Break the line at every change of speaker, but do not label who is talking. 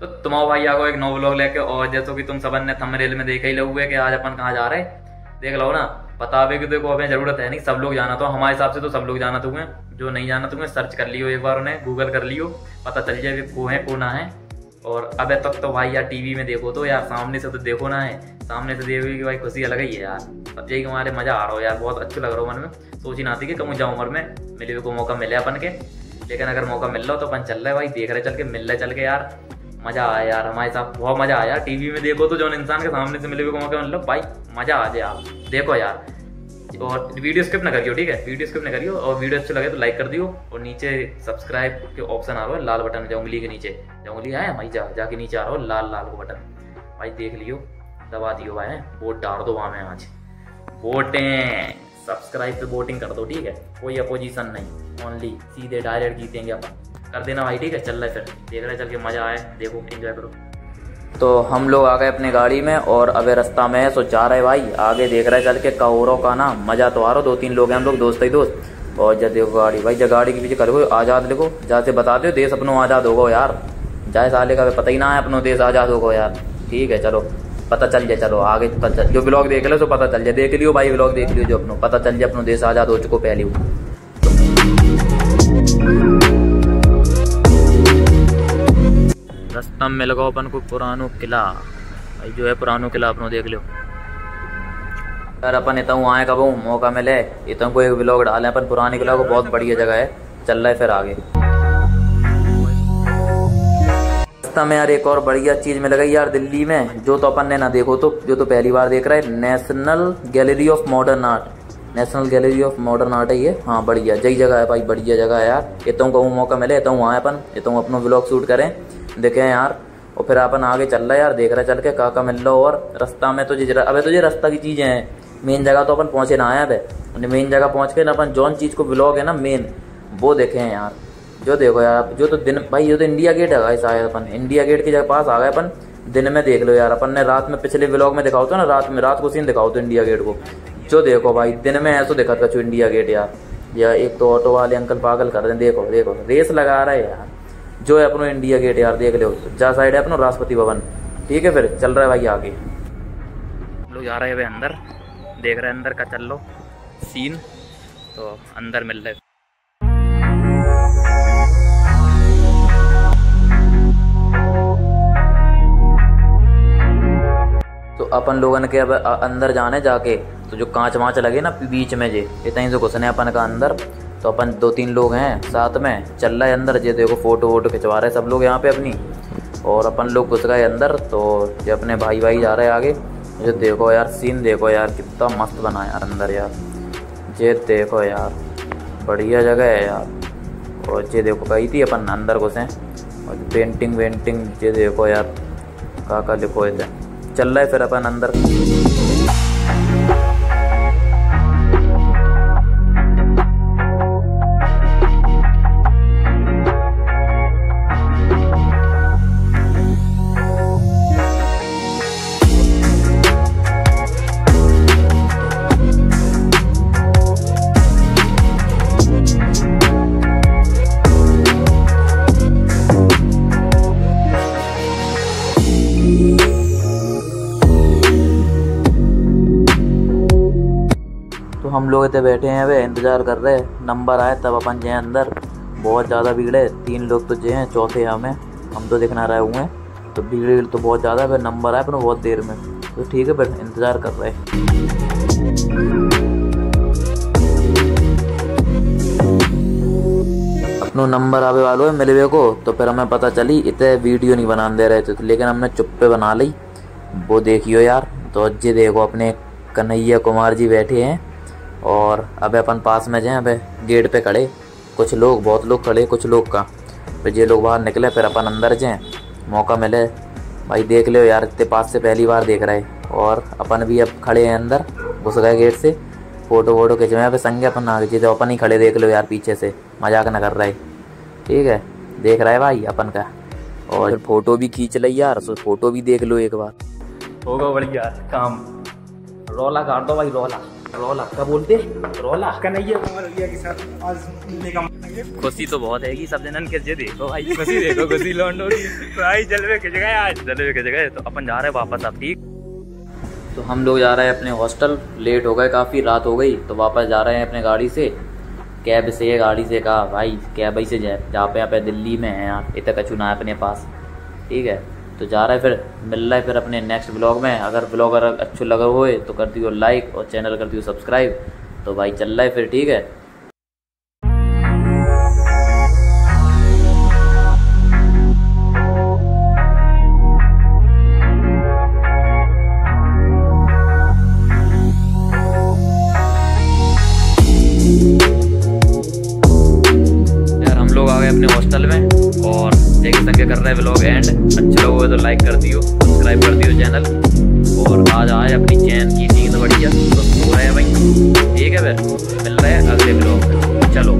तो तुम आओ भाई आगो एक नौ ब्लॉग लेके, और जैसो कि तुम सबन ने थंबनेल में देखे ही लोगे कि आज अपन कहाँ जा रहे देख लो ना बतावे कि देखो अभी ज़रूरत है नहीं, सब लोग जाना तो हमारे हिसाब से तो सब लोग जाना तुम्हें जो नहीं जाना तुम्हें सर्च कर लियो एक बार उन्हें गूगल कर लियो, पता चल जाए कि को है को ना है। और अब तक तो भाई यार टीवी में देखो तो यार, सामने से तो देखो ना है। सामने से देखो कि भाई खुशी अलग ही है यार। अब यही हमारे मज़ा आ रहा हो यार, बहुत अच्छा लग रहा हो मन में। सोच ही ना थी कि कम जाऊँ उम्र में, मिले को मौका मिले अपन के। लेकिन अगर मौका मिल रहा हो तो अपन चल रहे भाई, देख रहे चल के, मिल रहे चल के यार। मज़ा आया यार, हमारे साथ बहुत मज़ा आया। टीवी में देखो तो जो इंसान के सामने से मिले हुए मौका मतलब भाई, मज़ा आ जाए आप देखो यार, और वीडियो स्किप ना करियो, ठीक है? वीडियो स्किप ना करियो, और वीडियो अच्छे लगे तो लाइक कर दियो, और नीचे सब्सक्राइब के ऑप्शन आ रहा है, लाल बटन जो उंगली के नीचे। जो उंगली है? भाई, जा, जाके नीचे आ रहा हो लाल लाल को बटन भाई, देख लियो, दबा दियो भाई वोट डाल दो वहाँ में आज। वोटें! सब्सक्राइब पे वोटिंग कर दो, ठीक है? कोई अपोजिशन नहीं ओनली सीधे डायरेक्ट जीतेंगे अपन। कर देना भाई, ठीक है? चल रहा है फिर। देख रहे चल के मज़ा आए देखो एंजॉय करो। तो हम लोग आ गए अपनी गाड़ी में और अबे रास्ता में है, सो जा रहे भाई। आगे देख रहे चल के कौरों का ना, मज़ा तो आ रहा दो तीन लोग हैं हम लोग, दोस्त ही दोस्त। और जब देखो गाड़ी, भाई जब गाड़ी के पीछे करो आज़ाद लिखो से बता दो, देश अपनों आज़ाद होगा यार। जाए साले का पता ही ना है, अपनों देश आज़ाद होगा यार। ठीक है, चलो। पता चल जाए, चलो, आगे पता चल जो ब्लॉग देख लो तो पता चल जाए। देख लियो भाई ब्लॉग देख लियो जो अपनों पता चल जाए, अपनों देश आज़ाद हो चुको पहले रास्ता में लगाओ अपन को पुरानो किला। भाई, जो है पुरानो किला अपनों देख लो। यार, अपन इतना आए कब मौका मिले। इतना को एक ब्लॉग डाले। अपन पुराने किला को बहुत बढ़िया जगह है। चल रहा है फिर आगे। रास्ता में यार एक और बढ़िया चीज़ मिल गई यार दिल्ली में। जो तो अपन ने ना देखो तो जो तो पहली बार देख रहा है। National gallery of modern art national gallery of modern art है ये। हाँ बढ़िया। जई जगह है भाई, बढ़िया जगह है यार। इतना को मौका मिले। इतना आए अपन। इतना अपना ब्लॉग शूट करें। देखे यार, और फिर अपन आगे चल रहा है यार, देख रहे चल के काका मिल लो और रास्ता में तुझे तो अबे तुझे रास्ता की चीज़ें हैं। मेन जगह तो अपन पहुँचे ना आया अबे। मेन जगह पहुँच के ना अपन जौन चीज़ को ब्लॉग है ना मेन वो देखे हैं यार। जो देखो यार जो तो दिन, भाई ये तो इंडिया गेट है शायद अपन। इंडिया गेट के पास आ गए अपन, दिन में देख लो यार। अपन ने रात में पिछले ब्लॉग में दिखाओ तो ना, रात में, रात को सीन दिखाओ तो इंडिया गेट को। जो देखो भाई, दिन में ऐसा दिखा था इंडिया गेट यार। या एक तो ऑटो वाले अंकल पागल कर रहे हैं, देखो देखो रेस लगा रहे यार। जो है अपनो इंडिया गेट यार देख लो जा साइड है अपनो राष्ट्रपति भवन। ठीक है फिर चल रहा है भाई आगे। लोग जा रहे हैं अंदर। देख रहे हैं अंदर का चल लो। सीन तो अंदर मिल रहे तो अपन लोगन के अब अंदर जाने जाके। तो जो कांच वाँच लगे ना बीच में जे इतना ही से घुसने अपन का अंदर। तो अपन दो तीन लोग हैं साथ में। चल रहा है अंदर, ये देखो फ़ोटो वोटो खिंचवा रहे हैं सब लोग यहाँ पे अपनी। और अपन लोग घुस गए अंदर तो ये अपने भाई भाई जा रहे हैं आगे। ये देखो यार सीन देखो यार, कितना मस्त बना यार अंदर यार। ये देखो यार, बढ़िया जगह है यार। और ये देखो कही थी अपन अंदर घुसे। और पेंटिंग वेंटिंग ये देखो यार का का लिखो इधर। चल रहा है फिर अपन अंदर। लोग इतने बैठे हैं, वे इंतज़ार कर रहे नंबर आए तब अपन जाए अंदर। बहुत ज़्यादा भीड़ है तीन लोग तो जे हैं, चौथे हमें। हम तो देखना रहे हुए हैं। तो भीड़ तो बहुत ज़्यादा है नंबर आए अपना बहुत देर में। तो ठीक है, फिर इंतज़ार कर रहे अपनो नंबर आवे वालो है मिलवे को तो फिर हमें पता चली इतने वीडियो नहीं बना दे रहे थे। तो लेकिन हमने चुप्पे बना ली। वो देखियो यार तो अज्जे देखो, अपने कन्हैया कुमार जी बैठे हैं। और अब अपन पास में जाए अब गेट पे खड़े। कुछ लोग, बहुत लोग खड़े, कुछ लोग का। फिर ये लोग बाहर निकले, फिर अपन अंदर जाए मौका मिले। भाई देख लो यार, इतने पास से पहली बार देख रहे और अपन भी अब खड़े हैं अंदर, घुस गए गेट से। फ़ोटो वोटो खिंचवे अभी संगे अपन आ गए तो अपन ही खड़े देख लो यार पीछे से। मज़ाक न कर रहे। ठीक है, देख रहा है भाई अपन का। और फिर फ़ोटो भी खींच ली यार तो फ़ोटो भी देख लो एक बार।
होगा बढ़िया, काम।
रोला काट दो भाई, रोला। रोला क्या बोलते रोला।
कन्हैया कुमार भैया के साथ आज मिलने का
खुशी तो बहुत है सब जनन के देखो भाई। खुशी देखो खुशी लौंडो की।
भाई जलवे के जगह आज।
जलवे के जगह तो अपन जा रहे हैं वापस अब ठीक? तो हम लोग जा रहे हैं अपने हॉस्टल। लेट हो गए काफ़ी रात हो गई तो वापस जा रहे हैं अपने गाड़ी से। कैब से गाड़ी से कहा भाई कैब ही से जाए जहाँ पे यहाँ पे दिल्ली में है यहाँ इतना कचू ना है अपने पास। ठीक है? तो जा रहा है फिर, मिल रहा है फिर अपने नेक्स्ट ब्लॉग में। अगर ब्लॉग अगर अच्छे लगा हुए तो कर दियो लाइक और चैनल कर दियो सब्सक्राइब तो भाई चल रहा है फिर, ठीक है? यार, हम लोग आ गए अपने हॉस्टल में और देखे संगे कर रहे हैं ब्लॉग एंड अच्छा लोग तो लाइक कर दियो सब्सक्राइब कर दियो चैनल और आज आए अपनी चैन की नींद बढ़िया। तो सो रहे हैं भाई। ठीक है फिर, मिल रहे हैं अगले ब्लॉग चलो।